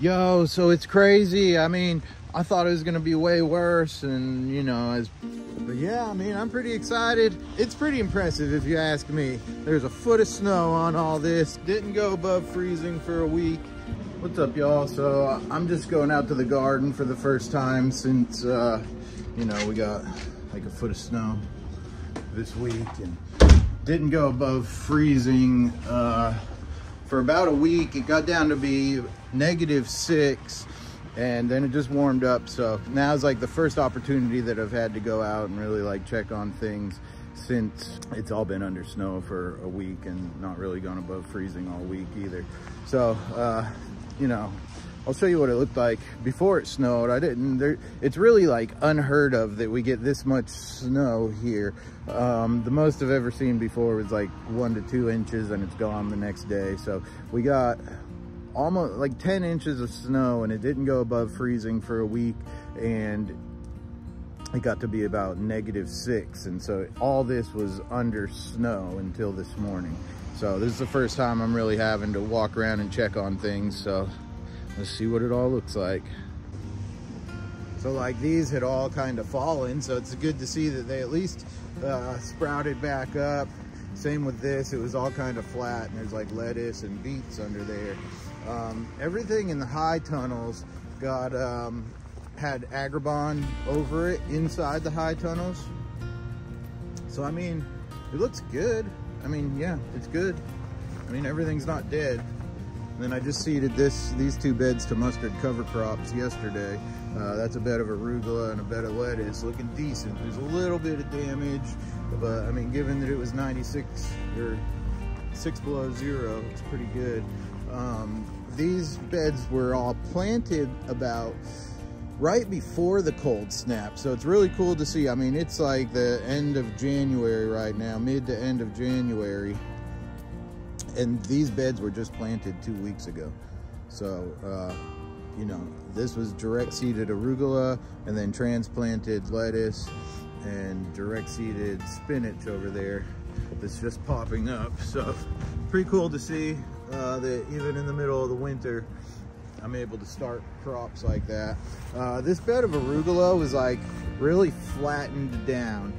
Yo, so it's crazy. I mean, I thought it was gonna be way worse and you know, as but yeah, I mean, I'm pretty excited. It's pretty impressive if you ask me. There's a foot of snow on all this. Didn't go above freezing for a week. What's up, y'all? So I'm just going out to the garden for the first time since, uh, you know, we got like a foot of snow this week and didn't go above freezing uh, for about a week. It got down to be negative six and then it just warmed up. So now is like the first opportunity that I've had to go out and really like check on things since it's all been under snow for a week and not really gone above freezing all week either. So, uh, you know, I'll show you what it looked like before it snowed. I didn't, there, it's really like unheard of that we get this much snow here. Um, the most I've ever seen before was like one to two inches and it's gone the next day. So we got almost like 10 inches of snow and it didn't go above freezing for a week and it got to be about negative six and so all this was under snow until this morning. So this is the first time i'm really having to walk around and check on things so let's see what it all looks like. So like these had all kind of fallen so it's good to see that they at least uh, sprouted back up. Same with this it was all kind of flat and there's like lettuce and beets under there um, everything in the high tunnels got um, had agribon over it inside the high tunnels. So I mean, it looks good. I mean, yeah, it's good. I mean, everything's not dead. And then I just seeded this these two beds to mustard cover crops yesterday. Uh, that's a bed of arugula and a bed of lettuce, looking decent. There's a little bit of damage, but I mean, given that it was 96 or six below zero, it's pretty good. Um, these beds were all planted about right before the cold snap. So it's really cool to see. I mean, it's like the end of January right now, mid to end of January. And these beds were just planted two weeks ago. So, uh, you know, this was direct seeded arugula and then transplanted lettuce and direct seeded spinach over there that's just popping up. So pretty cool to see uh, that even in the middle of the winter, I'm able to start crops like that. Uh, this bed of arugula was like really flattened down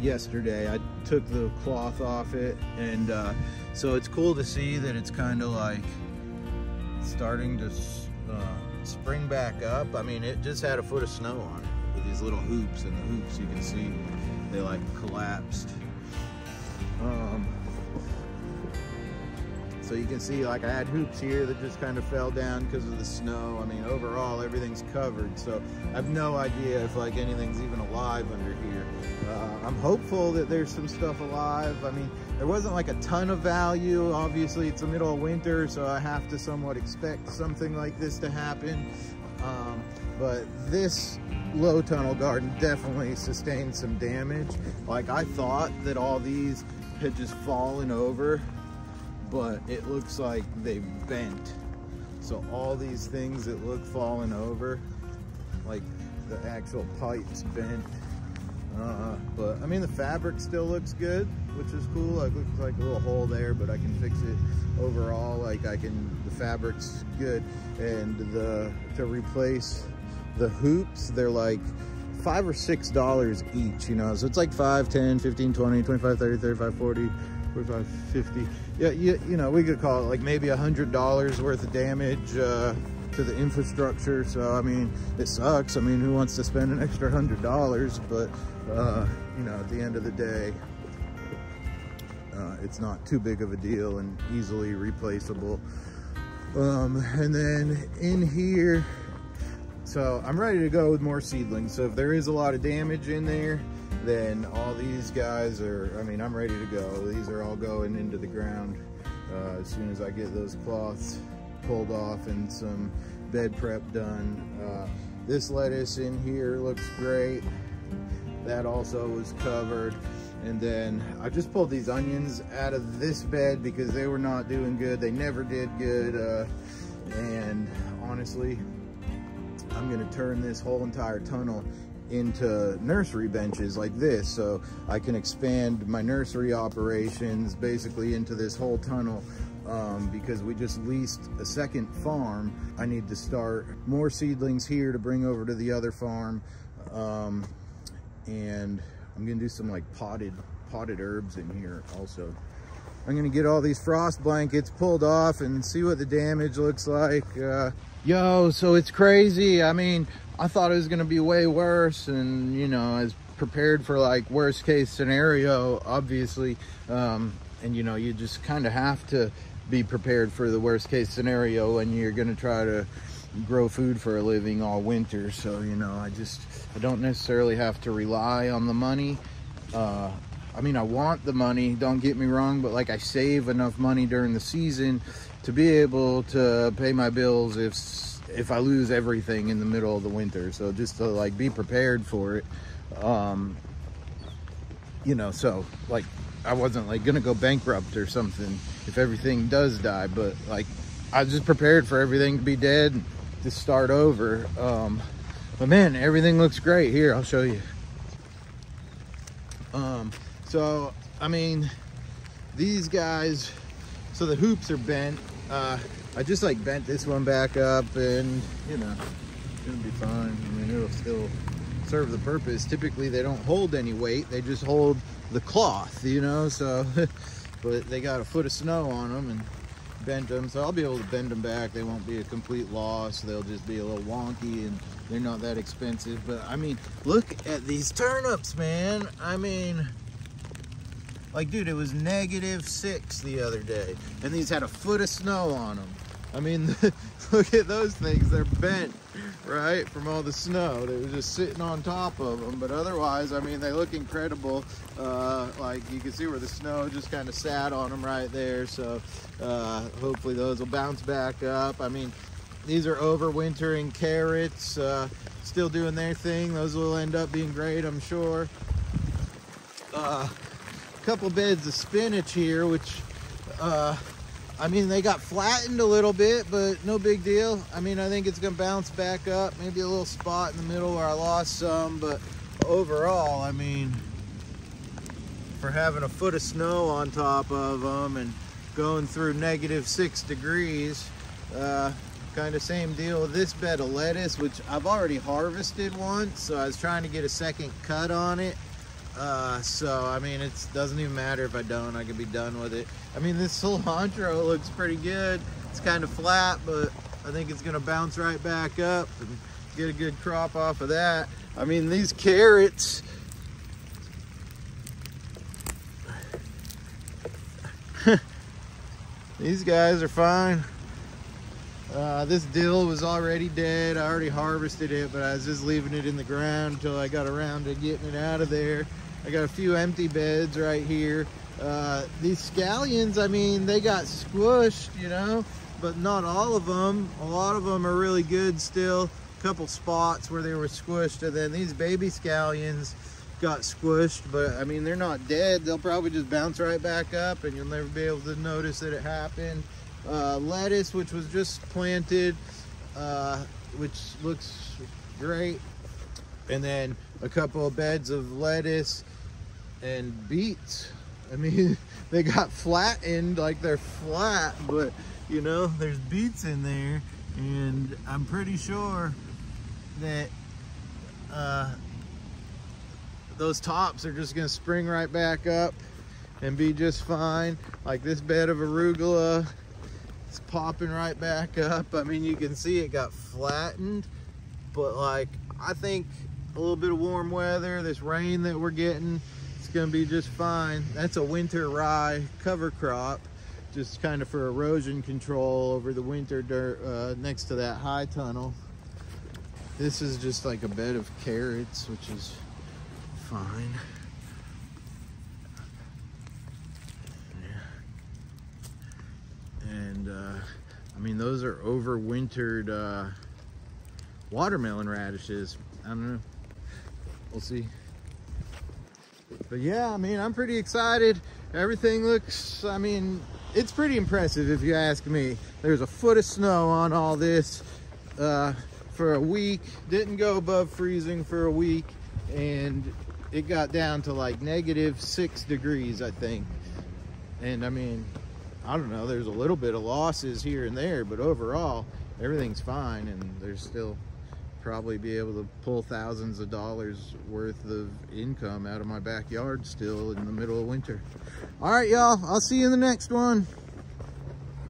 yesterday. I took the cloth off it and uh, so it's cool to see that it's kind of like starting to uh, spring back up. I mean, it just had a foot of snow on it with these little hoops and the hoops you can see they like collapsed. Um, so you can see like I had hoops here that just kind of fell down because of the snow. I mean, overall everything's covered. So I have no idea if like anything's even alive under here. Uh, I'm hopeful that there's some stuff alive. I mean, there wasn't like a ton of value. Obviously it's the middle of winter, so I have to somewhat expect something like this to happen. Um, but this low tunnel garden definitely sustained some damage. Like I thought that all these had just fallen over but it looks like they bent. So all these things that look fallen over, like the actual pipes bent. Uh, but I mean, the fabric still looks good, which is cool. Like looks like a little hole there, but I can fix it overall. Like I can, the fabric's good. And the, to replace the hoops, they're like five or six dollars each, you know? So it's like five, 10, 15, 20, 25, 30, 35, 40, 45, 50. Yeah, you, you know, we could call it like maybe a hundred dollars worth of damage uh, to the infrastructure. So, I mean, it sucks. I mean, who wants to spend an extra hundred dollars? But, uh, you know, at the end of the day, uh, it's not too big of a deal and easily replaceable. Um, and then in here, so I'm ready to go with more seedlings. So if there is a lot of damage in there, then all these guys are, I mean, I'm ready to go. These are all going into the ground uh, as soon as I get those cloths pulled off and some bed prep done. Uh, this lettuce in here looks great. That also was covered. And then I just pulled these onions out of this bed because they were not doing good. They never did good. Uh, and honestly, I'm gonna turn this whole entire tunnel into nursery benches like this so I can expand my nursery operations basically into this whole tunnel um, because we just leased a second farm. I need to start more seedlings here to bring over to the other farm. Um, and I'm gonna do some like potted, potted herbs in here also. I'm gonna get all these frost blankets pulled off and see what the damage looks like. Uh, yo, so it's crazy. I mean, I thought it was gonna be way worse and you know, as prepared for like worst case scenario, obviously. Um, and you know, you just kind of have to be prepared for the worst case scenario when you're to try to grow food for a living all winter. So, you know, I just, I don't necessarily have to rely on the money. Uh, I mean, I want the money, don't get me wrong, but like I save enough money during the season to be able to pay my bills if, if I lose everything in the middle of the winter. So just to like be prepared for it. Um, you know, so like I wasn't like gonna go bankrupt or something if everything does die, but like I was just prepared for everything to be dead to start over. Um, but man, everything looks great here. I'll show you. Um, so I mean, these guys, so the hoops are bent. Uh, I just like bent this one back up and you know, gonna be fine. I mean, it'll still serve the purpose. Typically they don't hold any weight. They just hold the cloth, you know, so, but they got a foot of snow on them and bent them, so I'll be able to bend them back. They won't be a complete loss. They'll just be a little wonky and they're not that expensive. But I mean, look at these turnips, man. I mean, like, dude, it was negative six the other day, and these had a foot of snow on them. I mean, look at those things. They're bent, right, from all the snow. They were just sitting on top of them. But otherwise, I mean, they look incredible. Uh, like you can see where the snow just kind of sat on them right there. So uh, hopefully those will bounce back up. I mean, these are overwintering carrots, uh, still doing their thing. Those will end up being great, I'm sure. Couple beds of spinach here, which uh, I mean, they got flattened a little bit, but no big deal. I mean, I think it's gonna bounce back up. Maybe a little spot in the middle where I lost some, but overall, I mean, for having a foot of snow on top of them and going through negative six degrees, uh, kind of same deal with this bed of lettuce, which I've already harvested once, so I was trying to get a second cut on it. Uh, so, I mean, it doesn't even matter if I don't, I can be done with it. I mean, this cilantro looks pretty good. It's kind of flat, but I think it's gonna bounce right back up and get a good crop off of that. I mean, these carrots, these guys are fine. Uh, this dill was already dead. I already harvested it, but I was just leaving it in the ground until I got around to getting it out of there. I got a few empty beds right here. Uh, these scallions, I mean, they got squished, you know, but not all of them. A lot of them are really good still. A couple spots where they were squished. And then these baby scallions got squished, but I mean, they're not dead. They'll probably just bounce right back up and you'll never be able to notice that it happened. Uh, lettuce, which was just planted, uh, which looks great. And then a couple of beds of lettuce and beets. I mean, they got flattened like they're flat, but you know, there's beets in there and I'm pretty sure that uh, those tops are just gonna spring right back up and be just fine. Like this bed of arugula, it's popping right back up. I mean, you can see it got flattened, but like, I think a little bit of warm weather, this rain that we're getting, it's gonna be just fine. That's a winter rye cover crop, just kind of for erosion control over the winter dirt uh, next to that high tunnel. This is just like a bed of carrots, which is fine. And uh, I mean, those are overwintered uh, watermelon radishes. I don't know. We'll see but yeah, I mean, I'm pretty excited. Everything looks, I mean, it's pretty impressive if you ask me. There's a foot of snow on all this uh, for a week. Didn't go above freezing for a week. And it got down to like negative six degrees, I think. And I mean, I don't know, there's a little bit of losses here and there, but overall, everything's fine and there's still probably be able to pull thousands of dollars worth of income out of my backyard still in the middle of winter. All right, y'all, I'll see you in the next one.